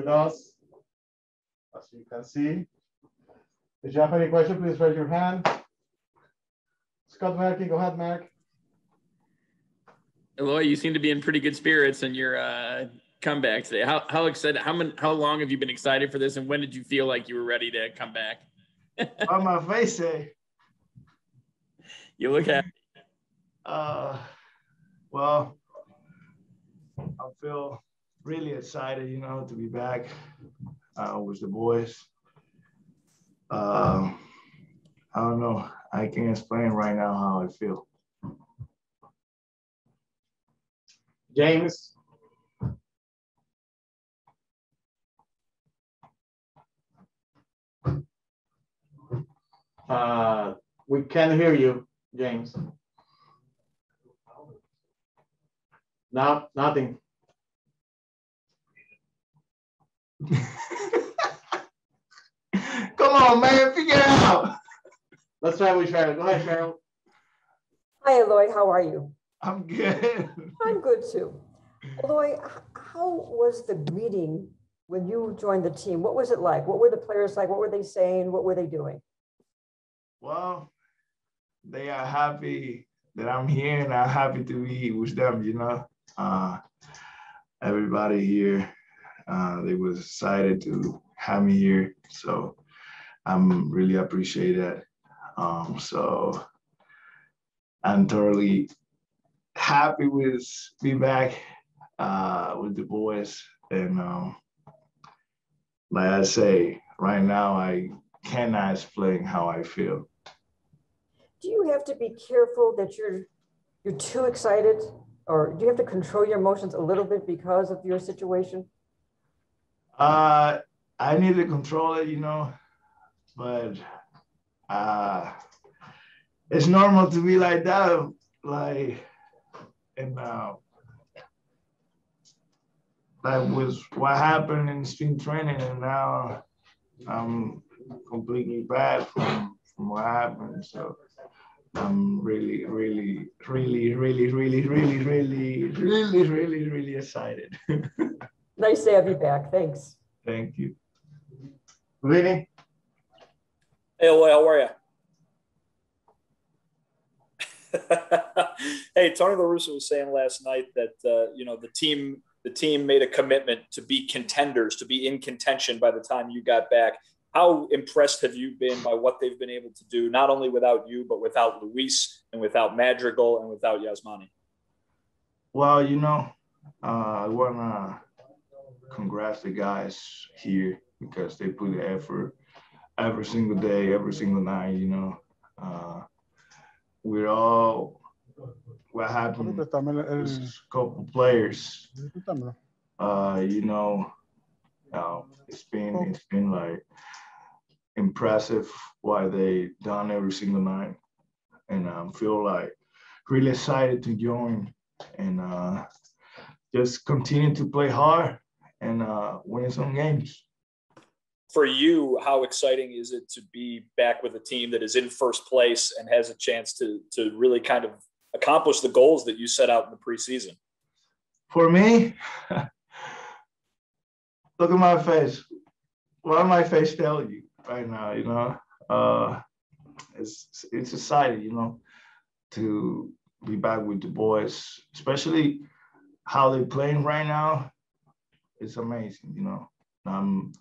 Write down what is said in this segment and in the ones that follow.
with us, as you can see. If you have any question, please raise your hand. Scott Merkin, go ahead, Mark. Eloy, you seem to be in pretty good spirits in your uh, comeback today. How how excited? How many? How long have you been excited for this? And when did you feel like you were ready to come back? On my face, say. Eh? You look happy. Uh, well, I feel really excited, you know, to be back uh, with the boys. Um, I don't know. I can't explain right now how I feel. James. Uh, we can't hear you, James. No, nothing. Come on, man, figure it out. Let's try with Cheryl. Go ahead, Cheryl. Hi, Eloy. How are you? I'm good. I'm good too. Eloy, how was the greeting when you joined the team? What was it like? What were the players like? What were they saying? What were they doing? Well, they are happy that I'm here and I'm happy to be with them, you know. Uh, everybody here, uh, they was excited to have me here. So I'm really appreciate that. Um, so I'm totally happy with be back uh, with the boys. And um, like I say, right now I cannot explain how I feel. Do you have to be careful that you're you're too excited, or do you have to control your emotions a little bit because of your situation? Uh, I need to control it, you know, but uh, it's normal to be like that. Like, and uh, that was what happened in spring training, and now I'm completely bad from from what happened. So I'm really, really, really, really, really, really, really, really, really, really excited. nice to have you back. Thanks. Thank you. Vinny. Hey, how are you? hey, Tony La Russa was saying last night that uh, you know the team the team made a commitment to be contenders, to be in contention by the time you got back. How impressed have you been by what they've been able to do, not only without you, but without Luis and without Madrigal and without Yasmani? Well, you know, uh, I want to congrats the guys here because they put the effort every single day, every single night, you know. Uh, we're all what happened with a couple players. Uh, you know, uh, it's been it's been like impressive what they done every single night, and I um, feel like really excited to join and uh, just continue to play hard and uh, win some games for you, how exciting is it to be back with a team that is in first place and has a chance to to really kind of accomplish the goals that you set out in the preseason? For me, look at my face. What my face tell you right now? You know, uh, it's it's exciting. You know, to be back with the boys, especially how they're playing right now. It's amazing. You know, I'm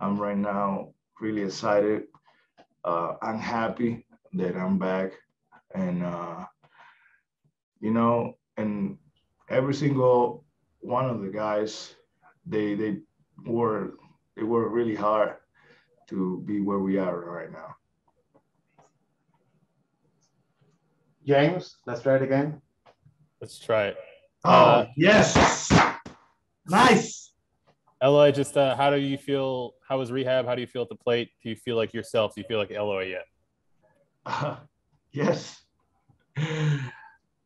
I'm right now really excited. Uh, I'm happy that I'm back, and uh, you know, and every single one of the guys, they they were they worked really hard to be where we are right now. James, let's try it again. Let's try it. Oh, uh, yes. Nice. Eloy, just uh, how do you feel? How was rehab? How do you feel at the plate? Do you feel like yourself? Do you feel like Eloy yet? Uh, yes.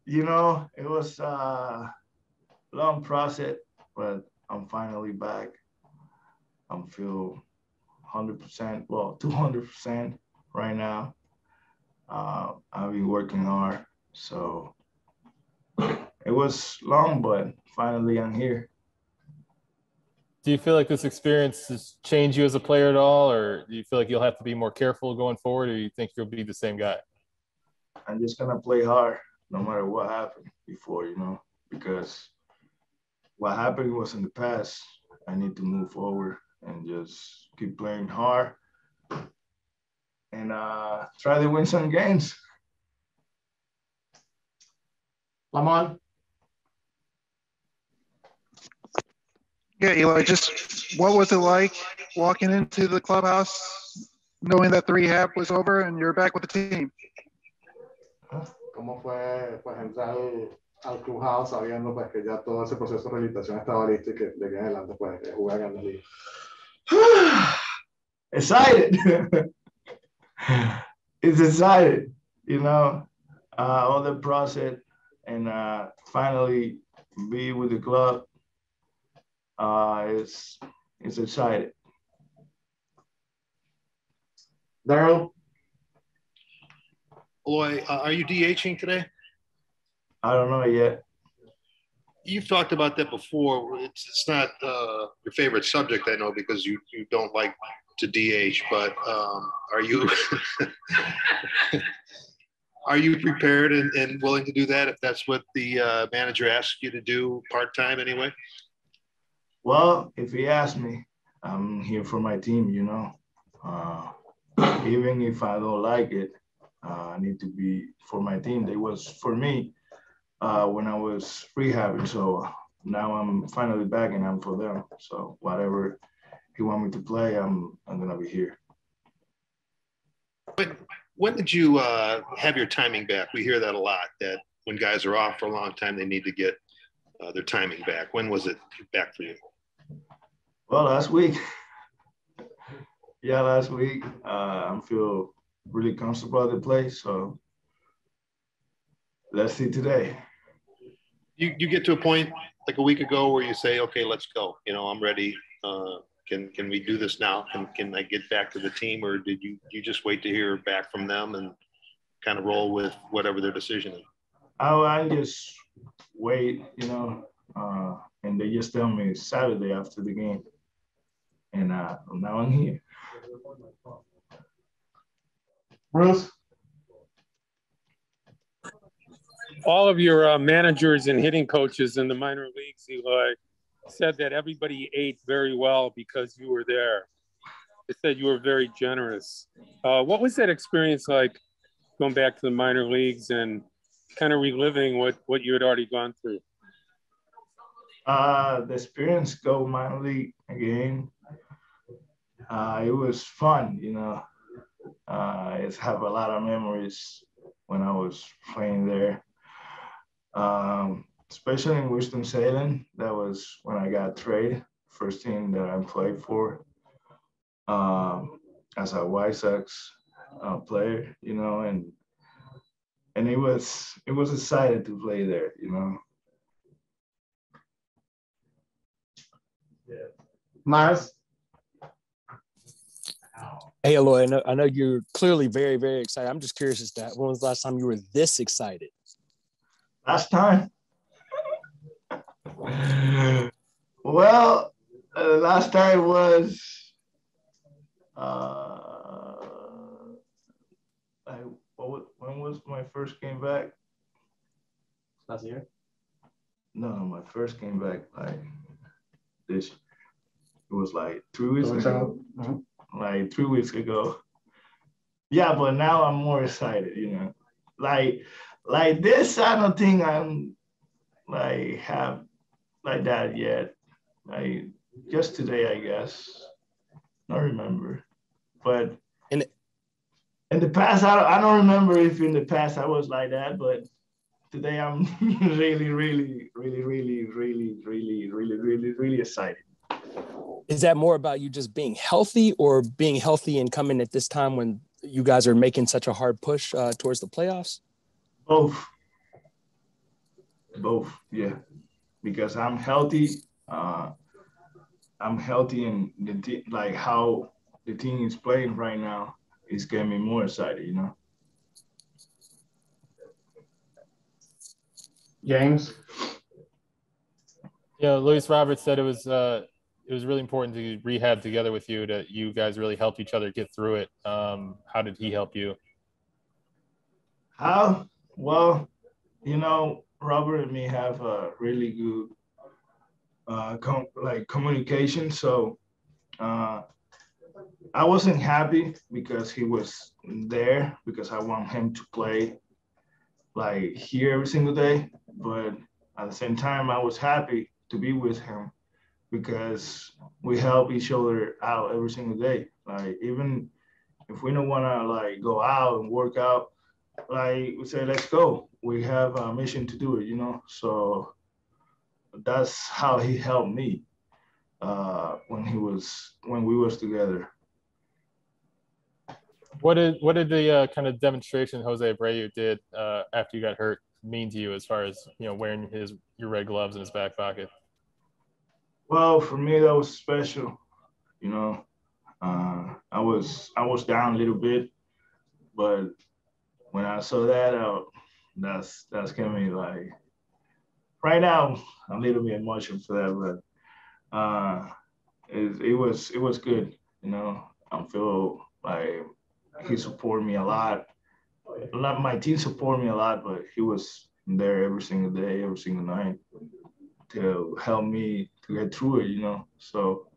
You know, it was uh, a long process, but I'm finally back. I'm feel 100%, well, 200% right now. Uh, I've been working hard, so it was long, but finally I'm here. Do you feel like this experience has changed you as a player at all, or do you feel like you'll have to be more careful going forward, or you think you'll be the same guy? I'm just gonna play hard no matter what happened before, you know, because what happened was in the past. I need to move forward and just keep playing hard and uh, try to win some games. Lamont, Yeah, Eli, just what was it like walking into the clubhouse knowing that the rehab was over and you're back with the team? ¿cómo fue pues, entrar al, al clubhouse sabiendo pues, que ya todo ese proceso de rehabilitación estaba listo y que de aquí en adelante pues, jugar en la liga? excited. it's excited, you know, uh, all the process and uh, finally be with the club. Uh, it's it's excited. Daryl, Eloy, uh, are you DHing today? I don't know yet. You've talked about that before. It's, it's not uh, your favorite subject, I know, because you, you don't like to DH. But um, are you are you prepared and, and willing to do that if that's what the uh, manager asks you to do part time anyway? Well, if he asks me, I'm here for my team. You know, uh, even if I don't like it, uh, I need to be for my team. They was for me uh, when I was rehabbing. So now I'm finally back and I'm for them. So whatever he want me to play, I'm I'm gonna be here. When, when did you uh, have your timing back? We hear that a lot. That when guys are off for a long time, they need to get uh, their timing back. When was it back for you? Well, last week. yeah, last week. Uh, I feel really comfortable at the place. So let's see today. You you get to a point like a week ago where you say, okay, let's go. You know, I'm ready. Uh, can can we do this now? Can can I get back to the team, or did you you just wait to hear back from them and kind of roll with whatever their decision is? I I just wait, you know, uh, and they just tell me Saturday after the game, and uh, now I'm here. Bruce, all of your uh, managers and hitting coaches in the minor leagues, Eli, said that everybody ate very well because you were there. They said you were very generous. Uh, what was that experience like going back to the minor leagues and kind of reliving what, what you had already gone through? Uh, the experience go minor league again. Uh, it was fun, you know. Uh, I have a lot of memories when I was playing there. Um, especially in Winston-Salem. That was when I got traded, first team that I played for um, as a White Sox uh, player, you know, and and it was it was excited to play there, you know. Yeah. Miles. Hey, Eloy, I know, I know you're clearly very, very excited. I'm just curious as to when was the last time you were this excited? Last time, well, uh, last time was uh, I, what, when was my first game back? Last year. No, my first game back like this. It was like three weeks ago. Mm-hmm. Like three weeks ago. Yeah, but now I'm more excited. You know, like like this. I don't think I'm like have like that yet. I just today, I guess. I remember, but in in the past, I don't, I don't remember if in the past I was like that, but today I'm really, really, really, really, really, really, really, really, really excited. Is that more about you just being healthy, or being healthy and coming at this time when you guys are making such a hard push uh, towards the playoffs? Both. Both, yeah because I'm healthy. Uh, I'm healthy, and the te- like how the team is playing right now is getting me more excited. You know. James. Yeah, Luis Roberts said it was uh, it was really important to rehab together with you. That you guys really helped each other get through it. Um, how did he help you? How? Well, you know, Robert and me have a really good uh, com- like communication. So uh, I wasn't happy because he was there because I want him to play like here every single day. But at the same time, I was happy to be with him because we help each other out every single day. Like even if we don't want to like go out and work out, like we say, let's go. We have a mission to do it, you know. So that's how he helped me uh, when he was when we was together. What did what did the uh, kind of demonstration Jose Abreu did uh, after you got hurt mean to you as far as you know wearing his your red gloves in his back pocket? Well, for me that was special. You know, uh, I was I was down a little bit, but when I saw that out, that's that's gonna be like right now I'm a little bit emotional for that, but uh, it, it was it was good. You know, I feel like he supported me a lot. A lot my team supported me a lot, but he was there every single day, every single night to help me to get through it. You know, so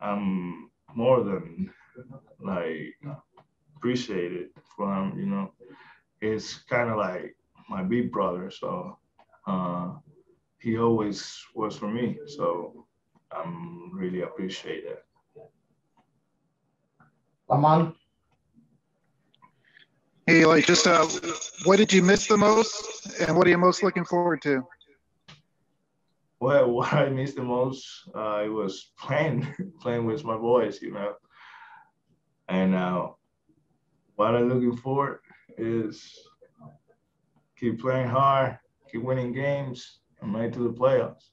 I'm more than like appreciated from you know it's kind of like my big brother so uh, he always was for me so i'm really appreciate it Lamont, Hey, like, just uh, what did you miss the most, and what are you most looking forward to? Well what i miss the most uh, it was playing playing with my boys you know and uh, what i'm looking for is keep playing hard keep winning games and make it to the playoffs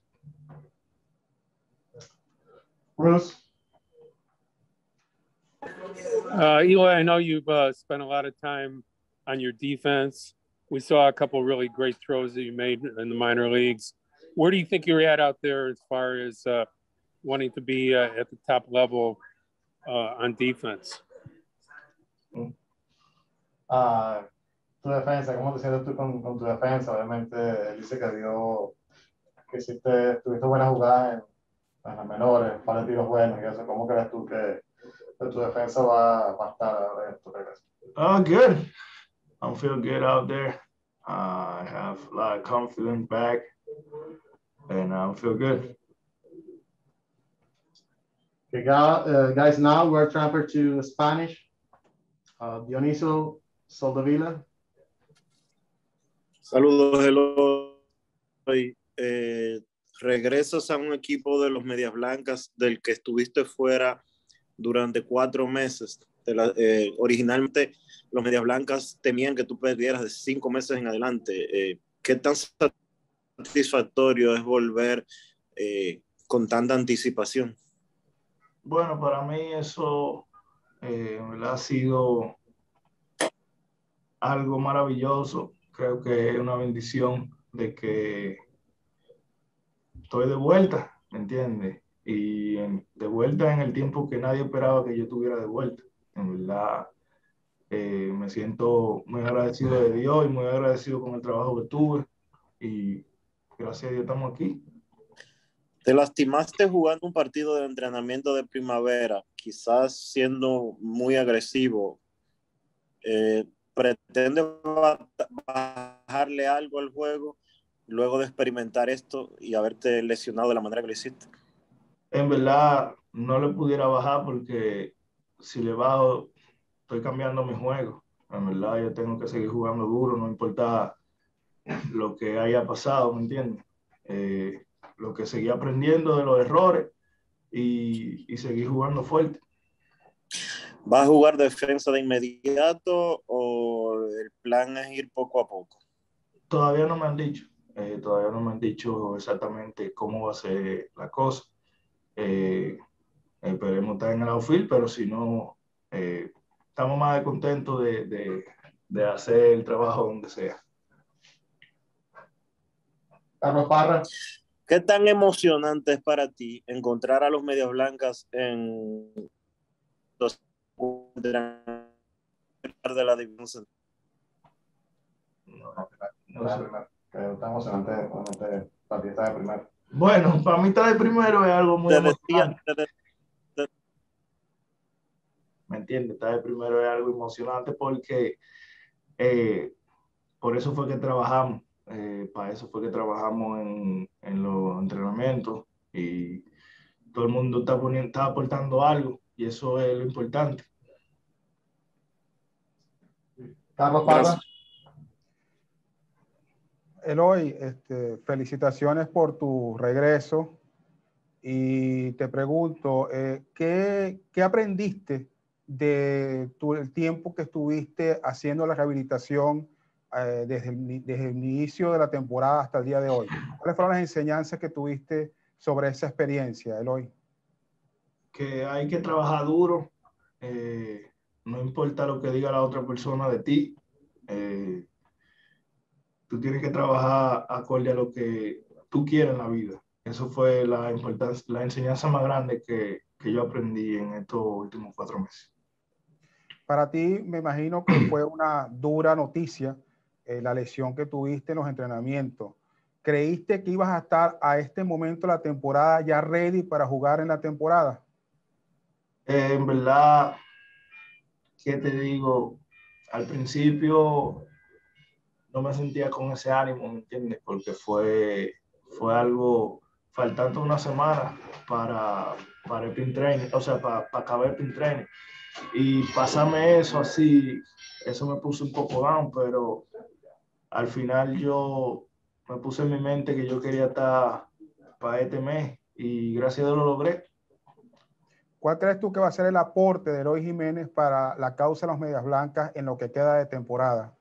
Bruce, Uh, Eli, I know you've uh, spent a lot of time on your defense. We saw a couple really great throws that you made in the minor leagues. Where do you think you're at out there as far as uh, wanting to be uh, at the top level uh, on defense? ah, tu defensa, ¿cómo te sientes tú con, con tu defensa? Obviamente, él dice que dio, que hiciste, tuviste buenas jugadas en, en las menores, un par de tiros buenos y eso. ¿Cómo crees tú que, que tu defensa va, va a estar ahora en tu regreso? Oh, good. I'm feeling good out there. Uh, I have a lot of confidence back, and I feel good. Okay, uh, guys, now we're transferred to Spanish. Uh, Dioniso Soldavila. Saludos, Eloy. Eh, regresas a un equipo de los Medias Blancas del que estuviste fuera durante cuatro meses. De la- eh, originalmente, los Medias Blancas temían que tú perdieras de cinco meses en adelante. Eh, ¿Qué tan satisfactorio es volver eh, con tanta anticipación? Bueno, para mí eso eh, ha sido algo maravilloso. Creo que es una bendición de que estoy de vuelta, ¿me entiendes? Y de vuelta en el tiempo que nadie esperaba que yo estuviera de vuelta. En verdad, eh, me siento muy agradecido de Dios y muy agradecido con el trabajo que tuve. Y gracias a Dios estamos aquí. Te lastimaste jugando un partido de entrenamiento de primavera, quizás siendo muy agresivo. Eh, ¿Pretende ba- bajarle algo al juego luego de experimentar esto y haberte lesionado de la manera que lo hiciste? En verdad, no le pudiera bajar porque si le bajo, estoy cambiando mi juego. En verdad, yo tengo que seguir jugando duro, no importa lo que haya pasado, ¿me entiendes? Eh, lo que seguí aprendiendo de los errores y, y seguir jugando fuerte. ¿Vas a jugar defensa de inmediato o el plan es ir poco a poco? Todavía no me han dicho, eh, todavía no me han dicho exactamente cómo va a ser la cosa. Eh, esperemos estar en el outfield, pero si no, eh, estamos más contentos de, de, de hacer el trabajo donde sea. Carlos Parra. ¿Qué tan emocionante es para ti encontrar a los Medias Blancas en los de la división? No, no, no, no, que está emocionante, obviamente, para ti está de primero. Bueno, para mí estar de primero es algo muy Te emocionante. decía, te- te- ¿Me entiendes? Estar de primero es algo emocionante porque eh, por eso fue que trabajamos, eh, para eso fue que trabajamos en, en los entrenamientos y todo el mundo está, poniendo, está aportando algo y eso es lo importante. Carlos Parra. Eloy, este, felicitaciones por tu regreso y te pregunto, eh, ¿qué, qué aprendiste de tu, el tiempo que estuviste haciendo la rehabilitación eh, desde, el, desde el inicio de la temporada hasta el día de hoy? ¿Cuáles fueron las enseñanzas que tuviste sobre esa experiencia, Eloy? que hay que trabajar duro, eh, no importa lo que diga la otra persona de ti, eh, tú tienes que trabajar acorde a lo que tú quieres en la vida. Eso fue la importancia, la enseñanza más grande que, que yo aprendí en estos últimos cuatro meses. Para ti, me imagino que fue una dura noticia eh, la lesión que tuviste en los entrenamientos. ¿Creíste que ibas a estar a este momento de la temporada ya ready para jugar en la temporada? Eh, en verdad, ¿qué te digo? Al principio no me sentía con ese ánimo, ¿me entiendes? Porque fue, fue algo, faltando una semana para, para el pin training, o sea, para, para acabar el pin training. Y pasarme eso así, eso me puso un poco down, pero al final yo me puse en mi mente que yo quería estar para este mes y gracias a Dios lo logré. ¿Cuál crees tú que va a ser el aporte de Eloy Jiménez para la causa de los Medias Blancas en lo que queda de temporada?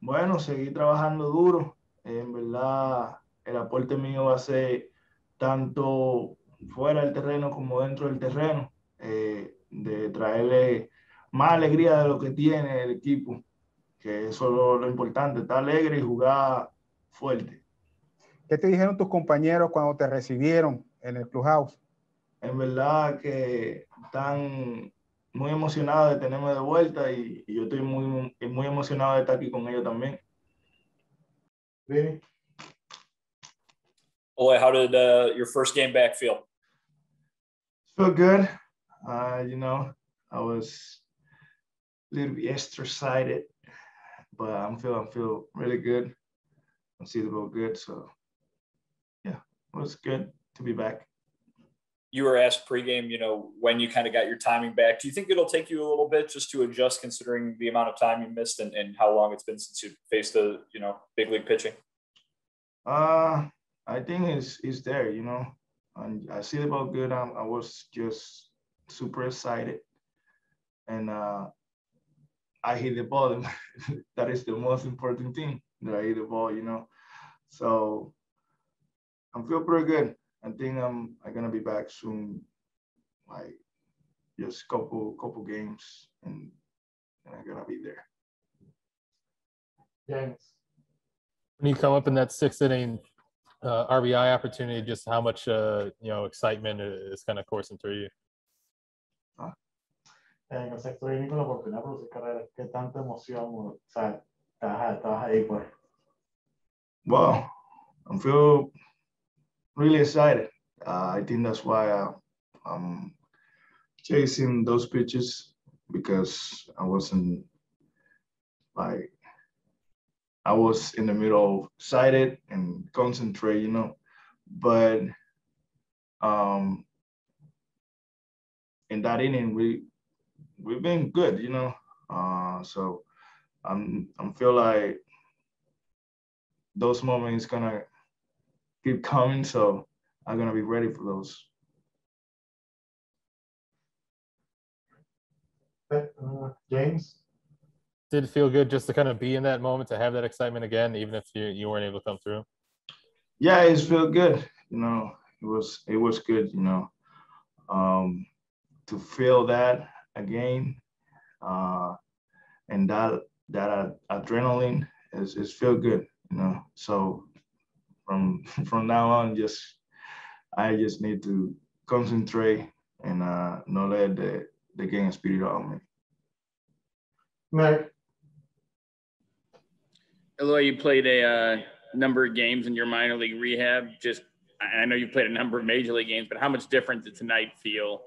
Bueno, seguir trabajando duro. En verdad, el aporte mío va a ser tanto fuera del terreno como dentro del terreno, eh, de traerle más alegría de lo que tiene el equipo, que eso es lo, lo importante, estar alegre y jugar fuerte. ¿Qué te dijeron tus compañeros cuando te recibieron en el clubhouse? En verdad que están muy emocionados de tenerme de vuelta y, y yo estoy muy, muy emocionado de estar aquí con ellos también. Vini. Ole, how did uh, your first game back feel? feel good. Uh, you know, I was a little bit extra excited, but I'm feel I'm feel really good. I see the ball good, so yeah, it was good to be back. You were asked pregame, you know, when you kind of got your timing back. Do you think it'll take you a little bit just to adjust, considering the amount of time you missed and, and how long it's been since you faced the, you know, big league pitching? Uh, I think it's it's there, you know. And I see the ball good. i I was just super excited, and uh, I hit the ball. that is the most important thing. That I hit the ball, you know. So I am feel pretty good. I think I'm I'm gonna be back soon, like just couple couple games, and, and I'm gonna be there. Thanks. When you come up in that sixth inning uh, RBI opportunity, just how much uh, you know excitement is kind of coursing through you? En el sexto inning la oportunidad de producir carreras, ¿qué tanta emoción, o sea, ahí, pues? Well, I feel really excited. Uh, I think that's why I, I'm chasing those pitches because I wasn't like I was in the middle of excited and concentrate, you know. But um in that inning we we've been good, you know. Uh so I'm I'm feel like those moments gonna keep coming, so I'm gonna be ready for those. Uh, James. Did feel good just to kind of be in that moment, to have that excitement again, even if you, you weren't able to come through? Yeah, it felt good. You know, it was it was good. You know, um, to feel that again, uh, and that that uh, adrenaline is is feel good. You know, so from from now on, just I just need to concentrate and uh, not let the the game spirit on me. Mike, Eloy, you played a uh, number of games in your minor league rehab. Just, I I know you played a number of major league games, but how much different did tonight feel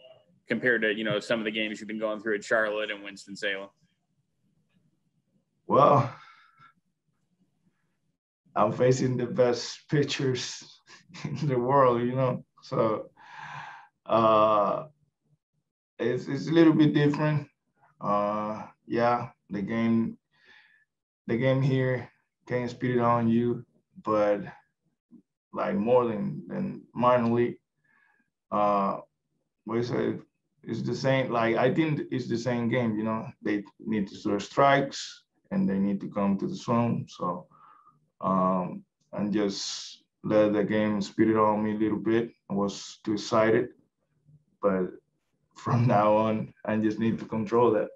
compared to you know some of the games you've been going through at Charlotte and Winston Salem? Well, I'm facing the best pitchers in the world, you know. So uh, it's it's a little bit different. Uh, yeah, the game, the game here can't speed it on you, but like more than than minor league. Uh, is it? It's the same. Like I think it's the same game. You know, they need to throw strikes and they need to come to the zone. So um, and just let the game speed it on me a little bit. I was too excited, but from now on, I just need to control that.